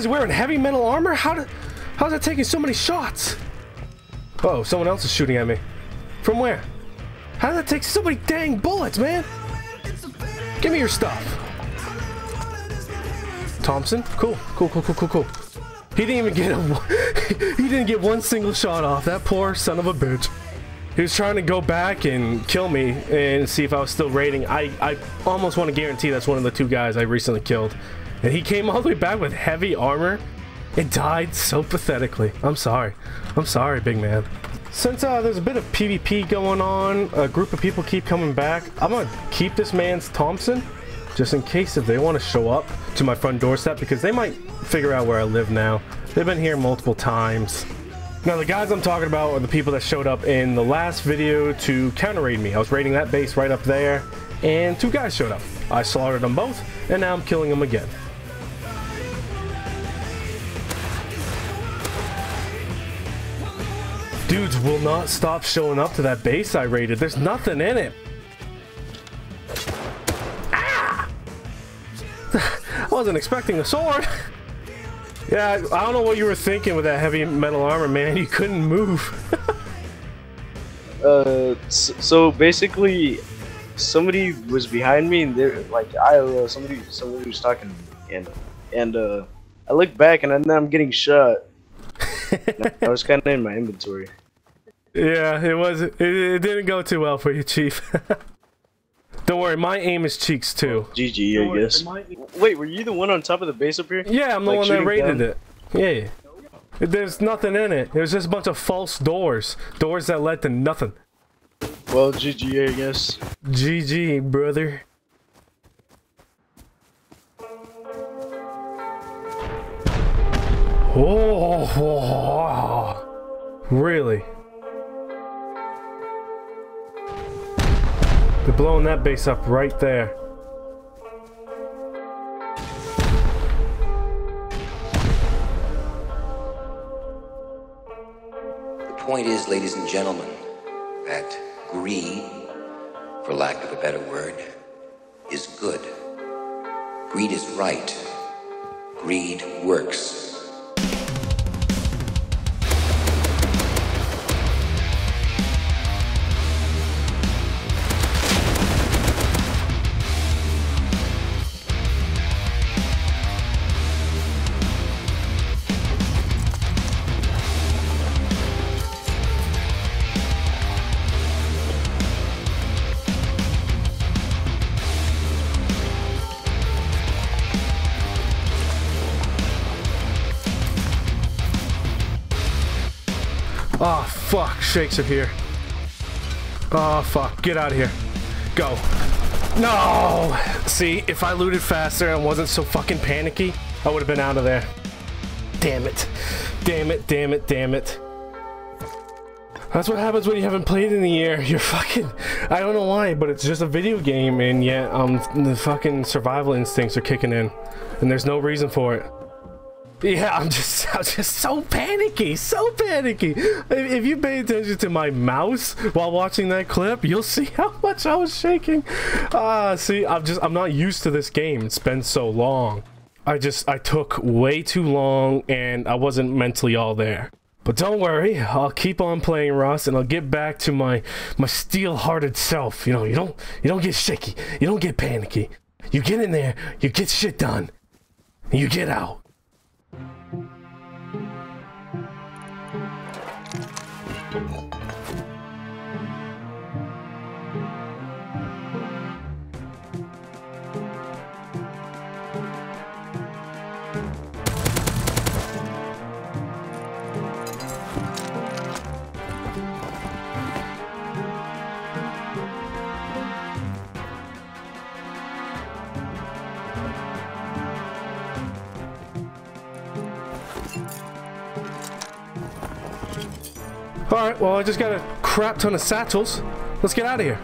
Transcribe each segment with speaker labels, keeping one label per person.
Speaker 1: is he wearing heavy metal armor? How did, how's that taking so many shots? Oh, someone else is shooting at me. From where? How did that take so many dang bullets, man? Give me your stuff. Thompson? Cool, cool, cool, cool, cool, cool. He didn't even get a, he didn't get one single shot off. That poor son of a bitch. He was trying to go back and kill me and see if I was still raiding. I, I almost want to guarantee that's one of the two guys I recently killed. And he came all the way back with heavy armor and died so pathetically. I'm sorry. I'm sorry, big man. Since uh, there's a bit of PvP going on, a group of people keep coming back, I'm gonna keep this man's Thompson just in case if they want to show up to my front doorstep because they might figure out where I live now. They've been here multiple times. Now the guys I'm talking about are the people that showed up in the last video to counter raid me. I was raiding that base right up there and two guys showed up. I slaughtered them both and now I'm killing them again. Dudes will not stop showing up to that base I raided. There's nothing in it. Ah! I wasn't expecting a sword. yeah, I don't know what you were thinking with that heavy metal armor, man. You couldn't move.
Speaker 2: uh, so basically, somebody was behind me, and they're like, I uh, somebody somebody was talking to me, and and uh, I look back, and then I'm getting shot. I was kind of in my inventory.
Speaker 1: Yeah, it was. It, it, didn't go too well for you, Chief. Don't worry, my aim is cheeks too.
Speaker 2: Oh, GG, I guess. My... Wait, were you the one on top of the base up here?
Speaker 1: Yeah, I'm the like one that raided down? it. Yeah. There's nothing in it. There's just a bunch of false doors. Doors that led to nothing.
Speaker 2: Well, GG, I guess.
Speaker 1: GG, brother. Oh, really? They're blowing that base up right there.
Speaker 3: The point is, ladies and gentlemen, that greed, for lack of a better word, is good. Greed is right. Greed works.
Speaker 1: Oh, fuck. Shakes are here. Oh, fuck. Get out of here. Go. No! See, if I looted faster and wasn't so fucking panicky, I would have been out of there. Damn it. Damn it, damn it, damn it. That's what happens when you haven't played in a year. You're fucking... I don't know why, but it's just a video game, and yet um, the fucking survival instincts are kicking in. And there's no reason for it. Yeah, I'm just, I'm just so panicky, so panicky. If, if, you pay attention to my mouse while watching that clip, you'll see how much I was shaking. Ah, uh, see, I'm just, I'm not used to this game. It's been so long. I just, I took way too long, and I wasn't mentally all there. But don't worry, I'll keep on playing Rust, and I'll get back to my, my steel-hearted self. You know, you don't, you don't get shaky, you don't get panicky. You get in there, you get shit done, you get out. Alright, well I just got a crap ton of satchels. Let's get out of here.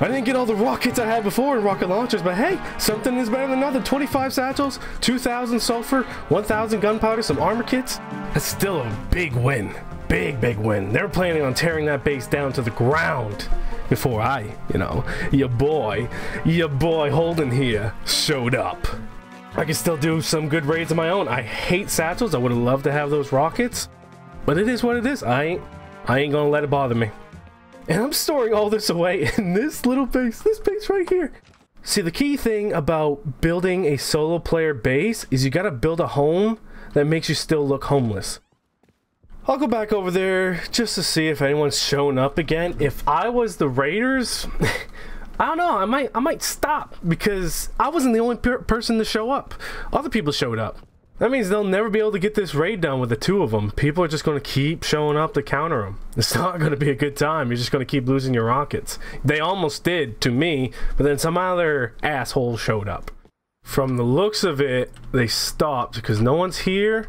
Speaker 1: I didn't get all the rockets I had before in rocket launchers, but hey, something is better than nothing. 25 satchels, 2,000 sulfur, 1,000 gunpowder, some armor kits. That's still a big win. Big, big win. They're planning on tearing that base down to the ground before I, you know, your boy, your boy Holden here showed up. I can still do some good raids of my own. I hate satchels. I would have loved to have those rockets, but it is what it is. I ain't, I ain't gonna let it bother me. And I'm storing all this away in this little base, this base right here. See, the key thing about building a solo player base is you gotta build a home that makes you still look homeless. I'll go back over there just to see if anyone's shown up again. If I was the Raiders, I don't know. I might I might stop because I wasn't the only per person to show up. Other people showed up. That means they'll never be able to get this raid done with the two of them. People are just going to keep showing up to counter them. It's not going to be a good time. You're just going to keep losing your rockets. They almost did to me, but then some other asshole showed up. From the looks of it, they stopped because no one's here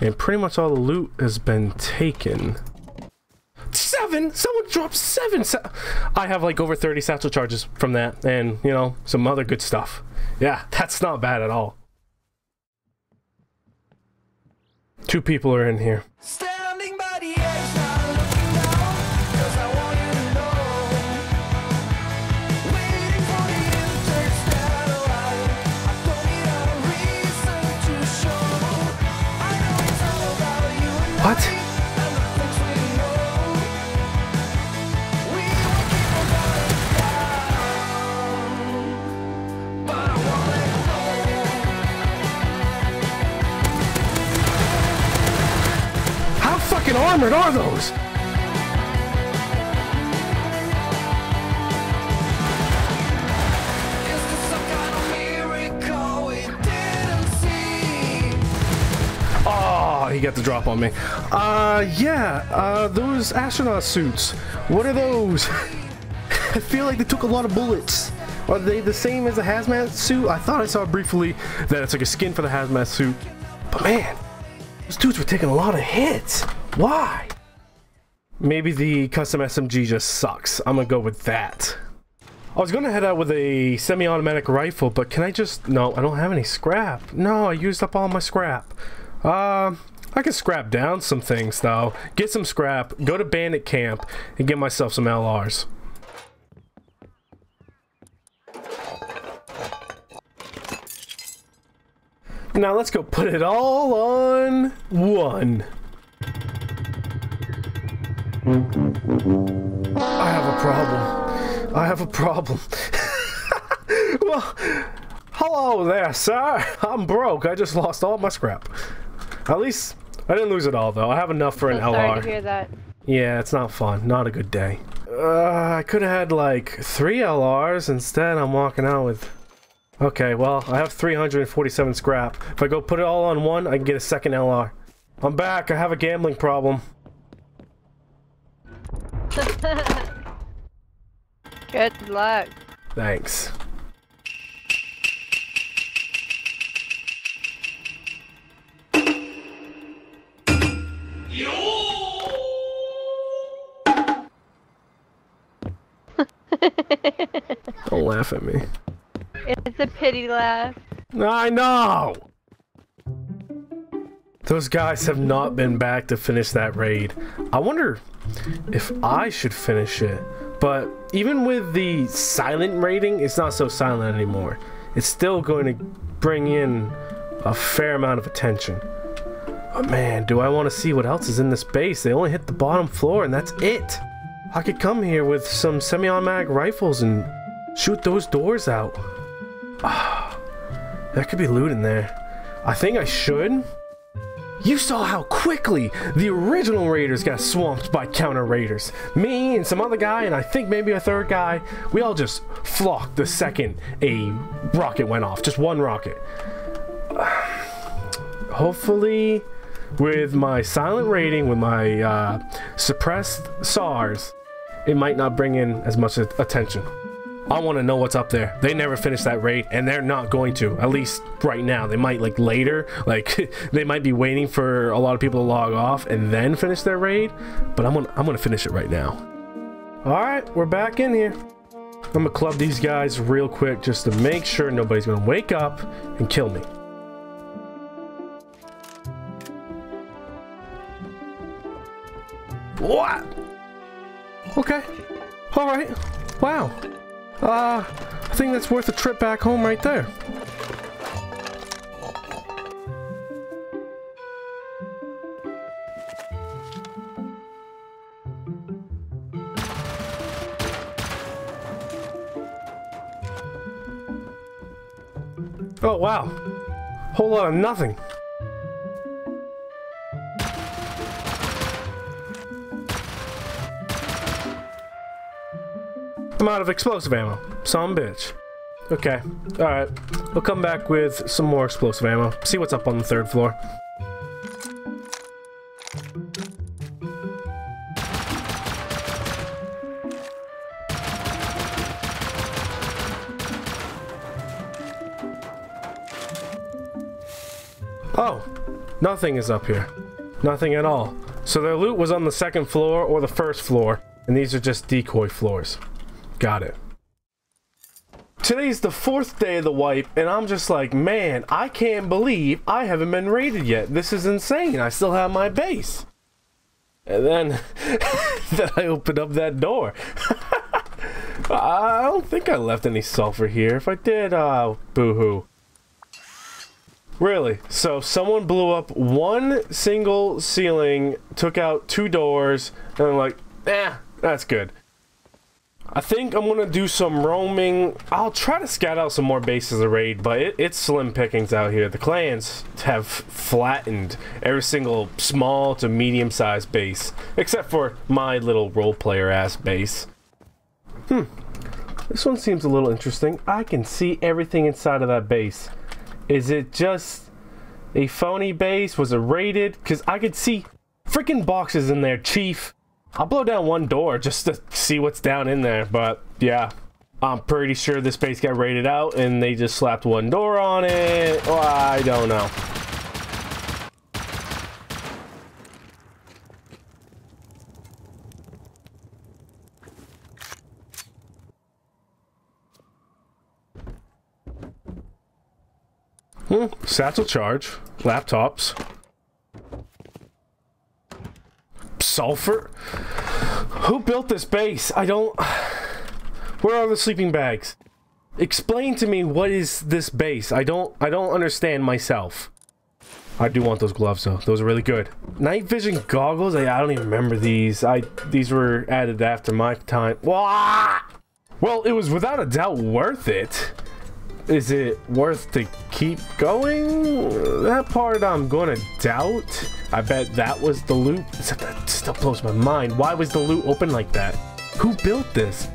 Speaker 1: and pretty much all the loot has been taken. Seven? Someone dropped seven! I have like over 30 satchel charges from that and, you know, some other good stuff. Yeah, that's not bad at all. Two people are in here. Standing armored? Oh, he got the drop on me. Uh, yeah, uh, those astronaut suits. What are those? I feel like they took a lot of bullets. Are they the same as a hazmat suit? I thought I saw briefly that it's like a skin for the hazmat suit. But man, those dudes were taking a lot of hits. Why? Maybe the custom SMG just sucks. I'm gonna go with that. I was gonna head out with a semi-automatic rifle, but can I just... No, I don't have any scrap. No, I used up all my scrap. Uh, I can scrap down some things, though. Get some scrap, go to bandit camp, and get myself some LRs. Now let's go put it all on one. I have a problem. I have a problem. well, hello there, sir. I'm broke. I just lost all my scrap. At least, I didn't lose it all, though. I have enough for an
Speaker 4: sorry
Speaker 1: LR.
Speaker 4: Sorry to hear that.
Speaker 1: Yeah, it's not fun. Not a good day. Uh, I could have had, like, three LRs. Instead, I'm walking out with Okay, well, I have 347 scrap. If I go put it all on one, I can get a second LR. I'm back. I have a gambling problem.
Speaker 4: Good luck.
Speaker 1: Thanks. Don't laugh at me.
Speaker 4: It's a pity laugh.
Speaker 1: I know! Those guys have not been back to finish that raid. I wonder if I should finish it. But even with the silent rating, it's not so silent anymore. It's still going to bring in a fair amount of attention. But man, do I want to see what else is in this base. They only hit the bottom floor and that's it. I could come here with some semi-automatic rifles and shoot those doors out. Ah, that could be loot in there. I think I should. You saw how quickly the original raiders got swamped by counter raiders. Me and some other guy, and I think maybe a third guy, we all just flocked the second a rocket went off. Just one rocket. Hopefully, with my silent rating, with my uh, suppressed SARS, it might not bring in as much attention. I want to know what's up there. They never finished that raid, and they're not going to. At least right now. They might like later. Like they might be waiting for a lot of people to log off and then finish their raid. But I'm gonna I'm gonna finish it right now. All right, we're back in here. I'm gonna club these guys real quick just to make sure nobody's gonna wake up and kill me. What? Okay. All right. Wow. Uh, I think that's worth a trip back home right there. Oh, wow. Whole lot of nothing. I'm out of explosive ammo. Some bitch. Okay. Alright. We'll come back with some more explosive ammo. See what's up on the third floor. Oh, nothing is up here. Nothing at all. So their loot was on the second floor or the first floor, and these are just decoy floors. Got it. Today's the fourth day of the wipe, and I'm just like, man, I can't believe I haven't been raided yet. This is insane. I still have my base. And then, then I opened up that door. I don't think I left any sulfur here. If I did, uh, boo-hoo. Really? So someone blew up one single ceiling, took out two doors, and I'm like, eh, that's good. I think I'm gonna do some roaming. I'll try to scout out some more bases to raid, but it, it's slim pickings out here. The clans have flattened every single small to medium sized base, except for my little role player ass base. Hmm. This one seems a little interesting. I can see everything inside of that base. Is it just a phony base? Was it raided? Because I could see freaking boxes in there, Chief. I'll blow down one door just to see what's down in there, but yeah. I'm pretty sure this base got raided out and they just slapped one door on it. I don't know. Hmm, satchel charge, laptops, sulfur. Who built this base? I don't. Where are the sleeping bags? Explain to me what is this base? I don't. I don't understand myself. I do want those gloves though. Those are really good. Night vision goggles. I, I don't even remember these. I these were added after my time. Wah! Well, it was without a doubt worth it. Is it worth to keep going? That part I'm gonna doubt. I bet that was the loot. That still blows my mind. Why was the loot open like that? Who built this?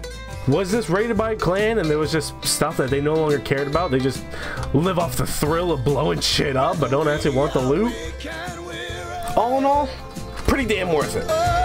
Speaker 1: Was this raided by a clan and there was just stuff that they no longer cared about? They just live off the thrill of blowing shit up but don't actually want the loot? All in all, pretty damn worth it.